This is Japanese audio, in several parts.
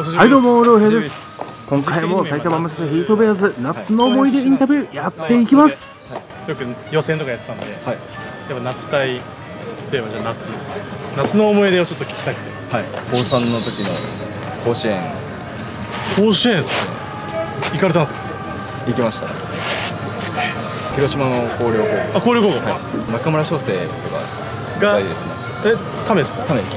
はいどうもローヘイです。今回も埼玉マスヒートベアーズ夏の思い出インタビューやっていきます。よく予選とかやってたんで、はい。やっぱ夏隊とい。えばじゃあ夏夏の思い。出をちょっと聞きたくてはい。高3の時の甲子園甲子園ですか行かれたんですか行きました広島の広陵高あ広陵高校、校はい。中村翔成とかががい。い。ですねえためですかためです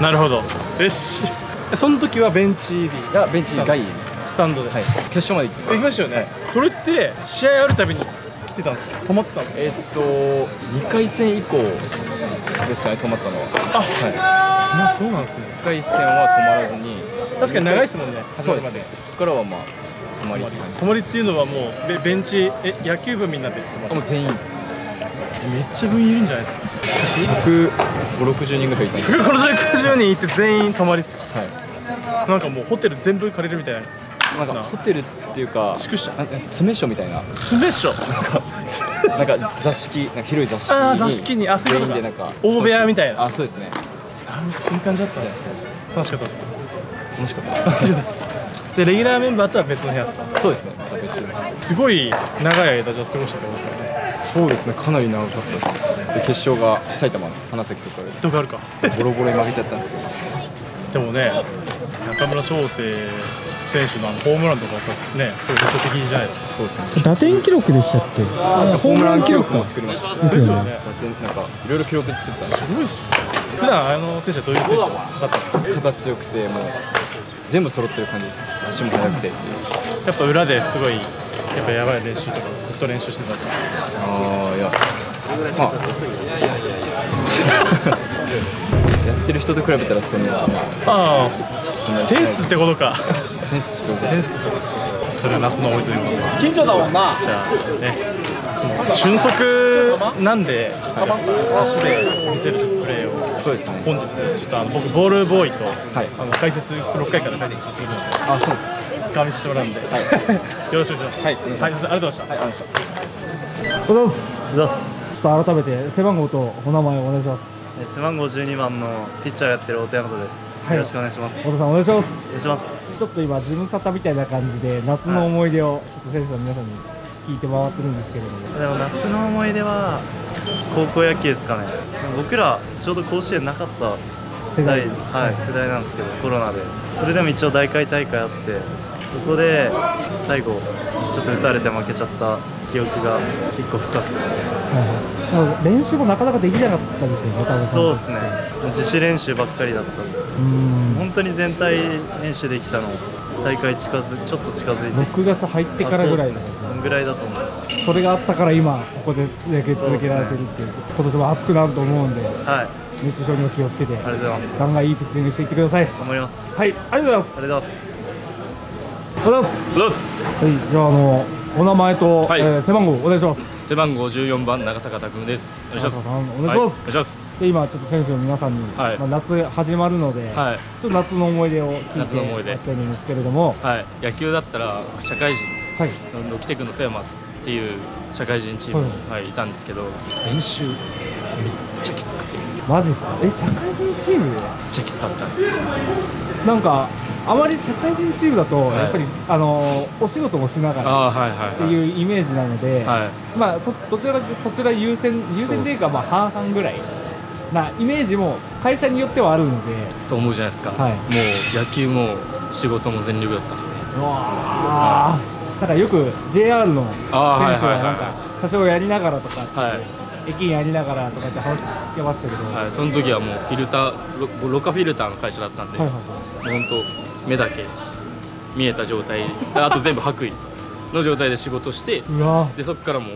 なるほどよしえその時はベンチ入り。いやベンチ外です。ねスタンドで、はい。決勝まで行きましたよね、それって試合あるたびに来てたんですか？泊まってたんです。かえーっと2回戦以降ですかね泊まったのは。あはい。まあそうなんですね。1回戦は泊まらずに。確かに長いですもんね。始まるまで。ここからはまあ泊まりって感じ。泊まりっていうのはもうベベンチえ野球部みんなで泊まあもう全員です。めっちゃ部員いるんじゃないですか？15060人ぐらいいたんで150人いて全員泊まりですか？はいなんかもうホテル全部借りるみたいな。なんかホテルっていうか宿舎。なんか詰め所みたいな。詰め所。なんか座敷なんか広い座敷にあー座敷にあそういうことか。全員でなんか大部屋みたいな。あそうですね。そういう感じだった。んです楽しかったですか？楽しかった。じゃあレギュラーメンバーとは別の部屋ですか？そうですね。また別ですごい長い間じゃあ過ごしたってことですよねそうですね。かなり長かったですね。で決勝が埼玉の花咲とかどこあるか。でボロボロに負けちゃったんですけど。でもね中村翔成選手のあのホームランとかやっぱりねすごい印象的じゃないですか。そうですね。打点記録でしたっけ？ホームラン記録も。作りました。ですよね。だってなんかいろいろ記録作ったんですすごいっすよ普段あの選手はどういう選手だったんですか？肩強くてもう全部揃ってる感じですね。足も速くてやっぱ裏ですごいやっぱやばい練習とかずっと練習してたんです。ああいやまあ やってる人と比べたらそんなまああそんなあセンスってことか。センスセンスそれが夏の思い出ということで近所だもんなじゃあね。俊足なんで、足で見せるプレーを。そうですね。本日ちょっとあの僕ボールボーイと、はい。あの解説6回から解説するので。あそうですガミしてもらうんで、はい。よろしくお願いします。はい。お願いしますはい、ありがとうございました、はいありがとうございましたおはようございます。ちょっと改めて背番号とお名前お願いします。え背番号12番のピッチャーやってる大手山です、はい。よろしくお願いします。太田さんお願いします。お願いします。ちょっと今ズムサタみたいな感じで夏の思い出をちょっと選手の皆さんに聞いて回ってるんですけれども。でも夏の思い出は高校野球ですかね。僕らちょうど甲子園なかった世代。代、はい、世代なんですけどコロナで。それでも一応大会大会あってそこで最後ちょっと打たれて負けちゃった記憶が結構深くて。はいはい練習もなかなかできなかったですよね多分そうですね。もう自主練習ばっかりだったんで。うん。本当に全体練習できたの大会近づちょっと近づいてき6月入ってからぐらいだあそうですね。そんぐらいだと思います。それがあったから今ここで野球続けられてるっていう。今年も暑くなると思うんではい。熱中症にも気をつけてありがとうございます。ガンガンいいピッチングしていってください。頑張ります。はいありがとうございます。ありがとうございます。おはようございます。はいじゃああのお名前と、はいえー背番号お願いします背番号14番長坂拓夢です。お願いします。長坂さんお願いしますはいお願いしで今ちょっと選手の皆さんに、はいまあ、夏始まるので、ます。はい。ちょっと夏の思い出を聞いて夏の思い出やってるんですけれどもはい。野球だったら社会人はいの来てくの富山っていう社会人チームに、はいい、たんですけど練習めっちゃきつくてめっマジっすか？え社会人チームで？ちゃきつかったです。なんかあまり社会人チームだと、いやっぱりあのお仕事もしながらああはいはいってはい。いうイメージなので、はい。まあそどちらかそちら優先優先っていうかまあ半々ぐらいなイメージも会社によってはあるのでと思うじゃないですか。はいもう野球も仕事も全力だったですね。うわーなんかよく JR の選手はいはいははいなんか車掌やりながらとかって、はい駅員やりながらとかって話聞けましたけど、はい。その時はもうフィルターロロカフィルターの会社だったんで、はいはいもう本当目だけ見えた状態。あと全部白衣。の状態で仕事して。でそこからも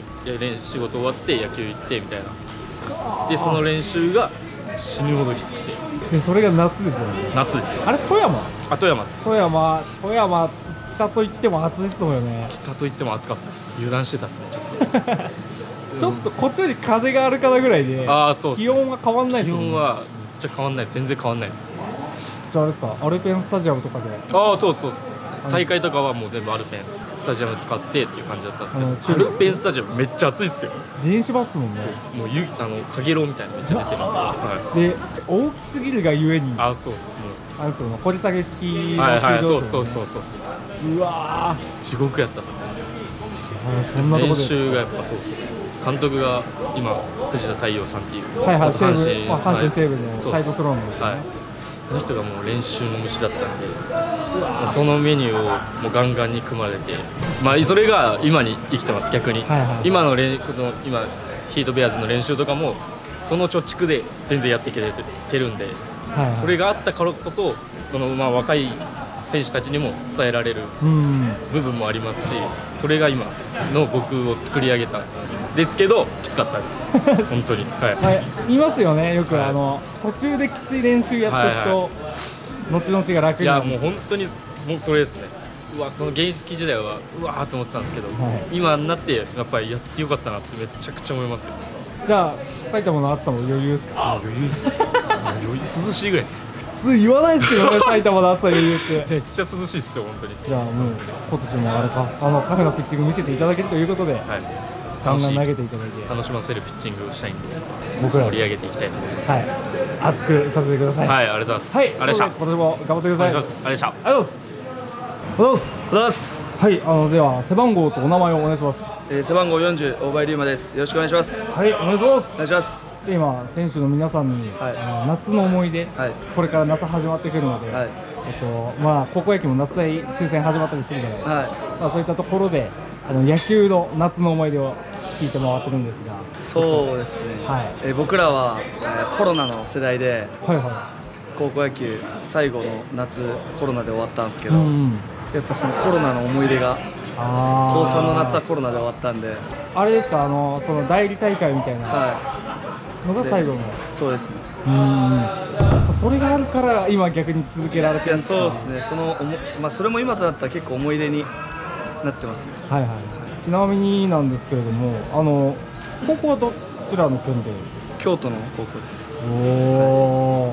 仕事終わって野球行ってみたいな。でその練習が死ぬほどきつくて。でそれが夏ですよね。夏です。あれ富山？あ富山富山富山北といっても暑いですもんよね。北といっても暑かったです。油断してたっすねちょっと ちょっとこっちより風があるかなぐらいでああそうっす気温は変わんないで気すね。温はめっちゃ変わんない全然変わんないです。じゃああれですかアルペンスタジアムとかで。ああそうそうそう大会とかはもう全部アルペンスタジアム使ってっていう感じだったんですけあのどアルペンスタジアムめっちゃ暑いっすよ。人種バスもんね。そうもうゆあのかげろうみたいなのめっちゃ出てるんで、はい、で大きすぎるがゆえに。あそうっすもあれですよね掘り下げ式のはいはいそうそうそうそううわ地獄やったっすね練で。習がやっぱそうっすね。監督が今藤田太陽さんっていう。はいはい元阪西武まあ阪神西武のサイドスローなんですよね。はい。あの人がもう練習の虫だったんでもうそのメニューをもうガンガンに組まれてまあそれが今に生きてます逆に、はいはい今の練この今ヒートベアーズの練習とかもその貯蓄で全然やっていけてるんではいはい。それがあったからこそそのまあ若い選手たちにも伝えられるうん。部分もありますしそれが今の僕を作り上げたんですけどきつかったです。本当に。はい。はい、言いますよねよく、はい。あの途中できつい練習やっていくと、後々が楽いやになる。もう本当にもうそれですね。うわその現役時代はうわーと思ってたんですけど、はい。今になってやっぱりやってよかったなってめちゃくちゃ思いますよ。じゃあ埼玉の暑さも余裕ですか？余裕っす。涼しいぐらいです普通言わないですけどね埼玉の暑さ余裕って。めっちゃ涼しいっすよ本当に。じゃあもう今年もあれかあのカフェのピッチング見せていただけるということで、はい。ガンガン投げ楽しいていただいて。楽しませるピッチングをしたいんで僕ら盛り上げていきたいと思います。はい。熱くさせてください。はいありがとうございます。はい。ありがとうございま今年も頑張ってくだおさい。願いしますありがとうございましたありがとうございます。ありがとうございます。ざいます、はいあのでは背番号とお名前をお願いします。えー、背番号40大林龍馬です。よろしくお願いします。はいお願いします。お願いしますで今選手の皆さんに、はい。あの夏の思い出、はい。これから夏始まってくるので、はい。えっとまあ、高校野球も夏祭抽選始まったりしてるじゃないですか、はまあ、そういったところであの野球の夏の思い出を聞いて回ってるんですが。いそうですね、はい。えー僕らは、えーコロナの世代ではいは高校野球最後の夏コロナで終わったんですけい、ど、うんうん、やっぱそのコロナの思い出が高3の夏はコロナで終わったんで。あれですかあのその代理大会みたいな。はのが最後の。いそうですね。うん。うんやっぱそれがあるから今逆に続けられていやるんですかそうですね。そのおもまあそれも今となったら結構思い出になってますね。はいはい。ちなみになんですけれどもあの高校はどちらの県で？京都の高校です。お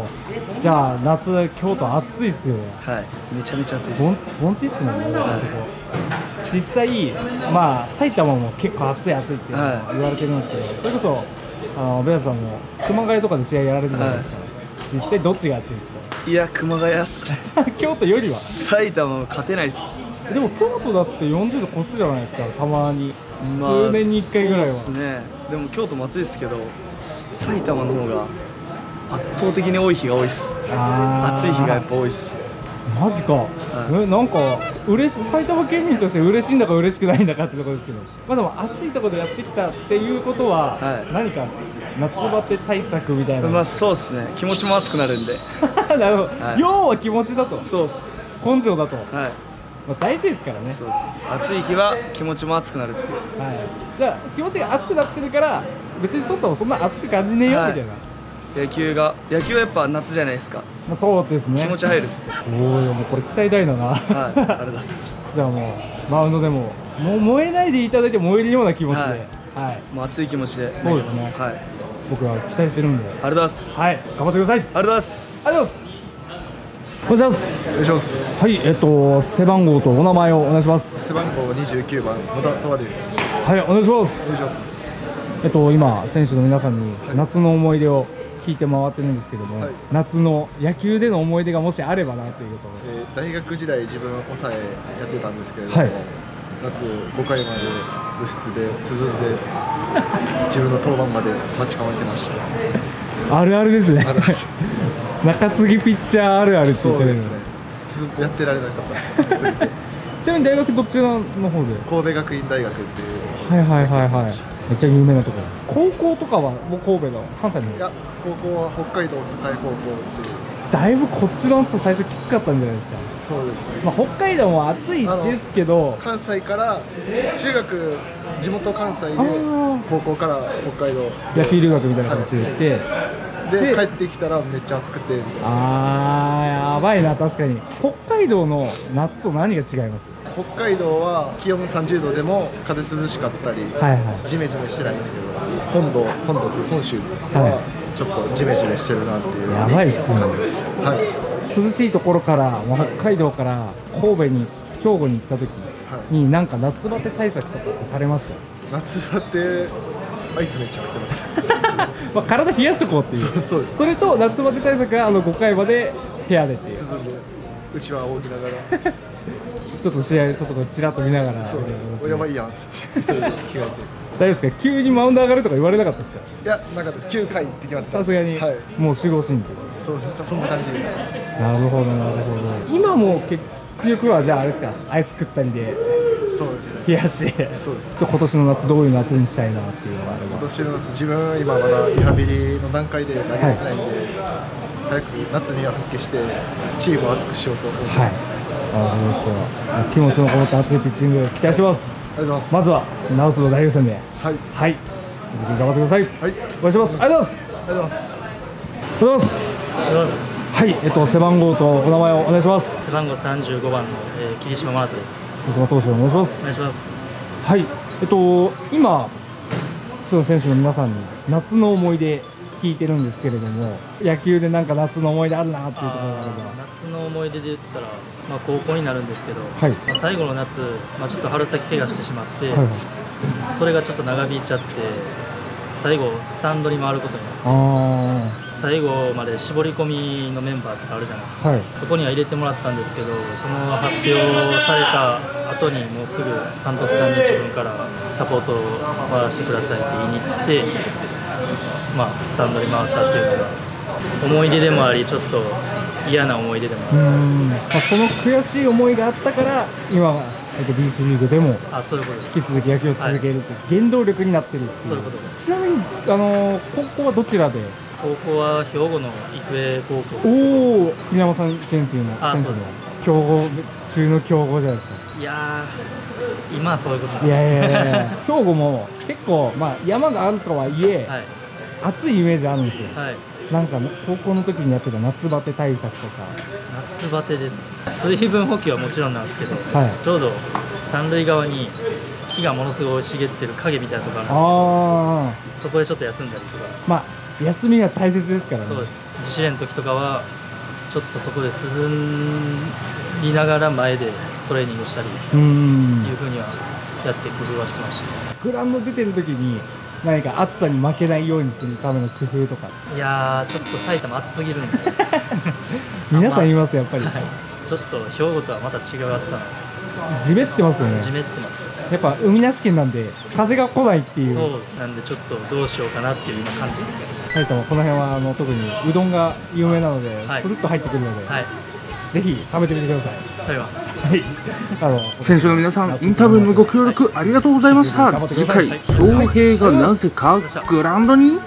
おじゃあ夏京都暑いっすよね。はい。めちゃめちゃ暑いです。盆盆地っすもんね、あそこ。実際まあ埼玉も結構暑い暑いって言われてるんですけど、それこそあのベアさんも熊谷とかで試合やられるじゃないですか、実際どっちが暑いですいや熊谷っすね。か 京都よりは？埼玉も勝てないっす。でも京都だって40度越すじゃないですかたまに、数年に1回ぐらいは、そうですね。でも京都も暑いですけど埼玉の方が圧倒的に多い日が多いっす。暑い日がやっぱ多いっす。マジか、なんか嬉し埼玉県民として嬉しいんだか嬉しくないんだかってところですけど。まあでも暑いところでやってきたっていうことは、はい。何か夏バテ対策みたいな、まあそうっすね。気持ちも熱くなるんで。なるほど、はい。要は気持ちだと。そうっす。根性だと、まはい。あ、大事ですからね。そうっす。暑い日は気持ちも熱くなるっていう。はい、じゃあ気持ちが熱くなってるから別に外もそんな熱く感じねえよはい。みたいな、野球が野球はやっぱ夏じゃないですか。まあ、そうですね。気持ち入るっすね。おおもうこれ期待大だな。はいありがとうございます。じゃあもうマウンドでももう燃えないでいただいて燃えるような気持ちで、ははい。いもう熱い気持ちで。そうですね。はい。ありがとう僕は期待してるんで。ございます。はい。頑張ってください。ありがとうございます。ありがとうございます。お願いします。お願いします。はいえっと背番号とお名前をお願いします。背番号29番野田とわです。はいお願いします。お願いします。えっと今選手の皆さんに夏の思い出を聞いて回ってるんですけども、はい夏の野球での思い出がもしあればなということでえー大学時代自分抑えやってたんですけれども、はい夏5回まで部室で涼んで 自分の登板まで待ち構えてました。あるあるですね 中継ぎピッチャーあるあるって言ってるそうですね。つやってられなかったです。暑すぎて。ちなみに大学どちらの方で？神戸学院大学っていう。はいはいはいはい。めっちゃ有名なとこ。ろ高校とかはもう神戸の？関西の方。いや高校は北海道栄高校っていう。だいぶこっちの暑さ最初きつかったんじゃないですか。そうですね。まあ、北海道も暑いですけど。関西から中学地元関西で高校から北海道。野球留学みたいな形で行って、でで帰ってきたらめっちゃ暑くてみたいな。あーやばいな確かに。北海道の夏と何が違います？北海道は気温30度でも風涼しかったりはいはい。ジメジメしてないんですけど本土本土っていう本州ははちょっとジメジメしてるなっていう。やばいっすね。はい。涼しいところから、まあ、北海道から神戸に兵庫に行った時はい。になんか夏バテ対策とかってされました？夏だってアイスめっちゃ食ってまし まあ、体冷やしとこうっていう。たそうです。それと夏バテ対策はあの5回まで部屋でっていう。涼んでうちわを置きながらちょっと試合外からちらっと見ながら。そうです。みたいなやばいやんっつって。そういうの着替えて大丈夫ですか？急にマウンド上がるとか言われなかったですか？いやなかったです。9回って決まってた。さすがに、はい。もう守護神とそうそんな感じですなるほどなるほど。今も結局はじゃああれですか？アイス食ったりで。そうですね。冷やして。そうですちょっと今年の夏どういう夏にしたいなっていうのがあれば。今年の夏自分今まだリハビリの段階で投げないんで、早く夏には復帰してチームを熱くしようと思います、あわかりました気持ちのこもった熱いピッチング期待してます。ありがとうございます。まずは直すの大優先で。はい。はい。続き頑張ってください。はい。ありお願いします。ありがとうございます。がとうございます。ありがとうございます。はい。えっと背番号とお名前をお願いします。背番号35番の、えー、霧島真人です。小島投手お願いします。お願いします。はい、えっと、今、その選手の皆さんに夏の思い出聞いてるんですけれども、野球でなんか夏の思い出あるなっていうところがあれば、夏の思い出で言ったら、まあ、高校になるんですけど、はい。まあ、最後の夏、まあ、ちょっと春先怪我してしまって、はいはい、それがちょっと長引いちゃって、最後、スタンドに回ることになって、あ最後まで絞り込みのメンバーとかあるじゃないですか、ーはい、そこには入れてもらったんですけど、その発表された後に、もうすぐ監督さんに自分からサポートを回らせてくださいって言いに行って、まあ、スタンドに回ったっていうのが、思い出でもあり、ちょっと嫌な思い出でもあうる。ん、まあ、その悔しい思いがあったから、今は、えっと、BC リーグでもあそういうことです。引き続き野球を続けるって原動力になってるっていう、そういうことです。ちなみに、あの高校はどちらで、高校は兵庫の育英高校。おお、栗山さん先生のあ選手の。そうです。強豪中の強豪じゃないですか。いやー今はそういうことなんいです。やいやいやいや。兵庫も結構、まあ、山があるとはいえ、はい暑いイメージあるんですよ、はい。なんか高校の時にやってた夏バテ対策とか、夏バテです。水分補給はもちろんなんですけど、はい。ちょうど三塁側に木がものすごい茂ってる影みたいなところあるんですけどああ、そこでちょっと休んだりとか。まあ、休みが大切ですからね、そうです。自主練の時とかはちょっとそこで涼みながら前でトレーニングしたりうーんいうふうにはやって工夫はしてましたグラウンド出てる時に、何か暑さに負けないようにするための工夫とか、いやーちょっと埼玉暑すぎるんで。皆さん言います、やっぱり、はい。ちょっと兵庫とはまた違う暑さなじめってますよね。の、じめってます。やっぱ海なし県なんで、風が来ないっていう、そうなんでちょっとどうしようかなっていう今感じです。埼玉、この辺はあの特にうどんが有名なので、はい。スルッと入ってくるので、はいぜひ食べてみてください。食べます。はい、あの選手の皆さん、インタビューにご協力ありがとうございました。次回、翔平がなぜかグラウンドに？